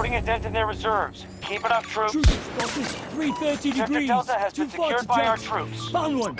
putting a dent in their reserves. Keep it up, troops. Troops, 330 Sector degrees. Delta has Too been secured by our troops. Found one.